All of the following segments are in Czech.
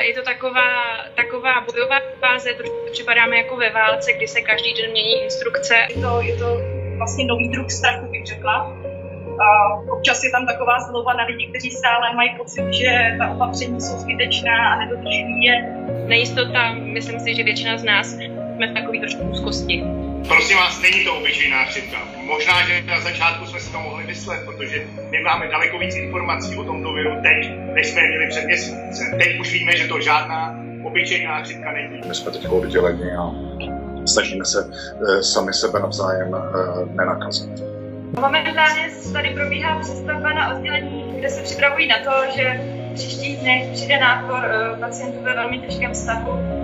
Je to taková, taková bojová fáze, trošku připadáme jako ve válce, kdy se každý den mění instrukce. Je to, je to vlastně nový druh strachu, bych řekla. A občas je tam taková zloba na lidi, kteří stále mají pocit, že ta opatření jsou zbytečná a nedodržují je. Nejistota, myslím si, že většina z nás jsme v takový trošku úzkosti. Prosím vás, není to obyčejná chřipka. Možná, že na začátku jsme si to mohli myslet, protože my máme daleko víc informací o tomto viru teď, než jsme měli před měsícem. Teď už víme, že to žádná obyčejná chřipka není. My jsme teď odděleni a snažíme se e, sami sebe navzájem e, nenakazit. Momentálně tady probíhá přestavba na oddělení, kde se připravují na to, že v příštích dnech přijde nápor e, pacientů ve velmi těžkém stavu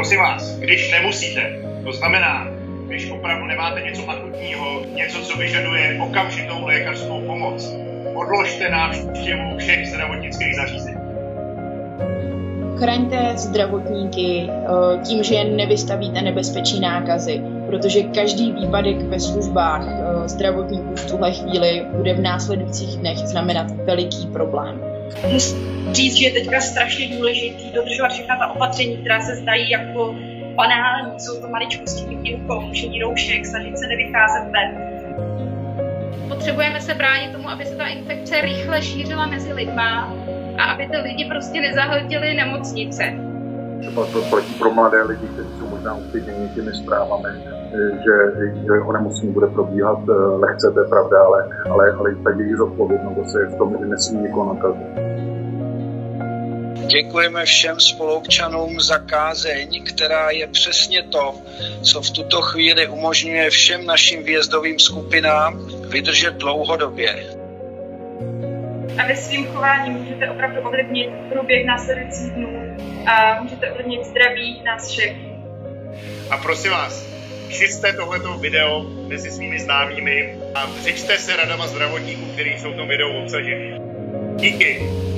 Prosím vás, když nemusíte, to znamená, když opravdu nemáte něco akutního, něco, co vyžaduje okamžitou lékařskou pomoc, odložte návštěvu všech zdravotnických zařízení. Chraňte zdravotníky eh, tím, že nevystavíte nebezpečí nákazy, protože každý výpadek ve službách eh, zdravotníků v tuhle chvíli bude v následujících dnech znamenat veliký problém. Musím říct, že je teďka strašně důležitý dodržovat všechna ta opatření, která se zdají jako banální. Jsou to maličkosti, výukou, nošení roušek, snažit se nevycházet ven. Potřebujeme se bránit tomu, aby se ta infekce rychle šířila mezi lidma a aby ty lidi prostě nezahltili nemocnice. Třeba to platí pro mladé lidi, kteří jsou možná uklidněni těmi zprávami, že, že onemocnění bude probíhat eh, lehce, to je pravda, ale, ale, ale ta jejich zodpovědnost je v tom, že nesmí nikoho nakazit. Děkujeme všem spolupčanům za kázeň, která je přesně to, co v tuto chvíli umožňuje všem našim výjezdovým skupinám vydržet dlouhodobě. A vy svým chováním můžete opravdu ovlivnit průběh následujících dnů a můžete ovlivnit zdraví nás všech. A prosím vás, šiste tohleto video mezi svými známými a řečte se radama zdravotníků, kteří jsou v tom videu obsaženi. Díky.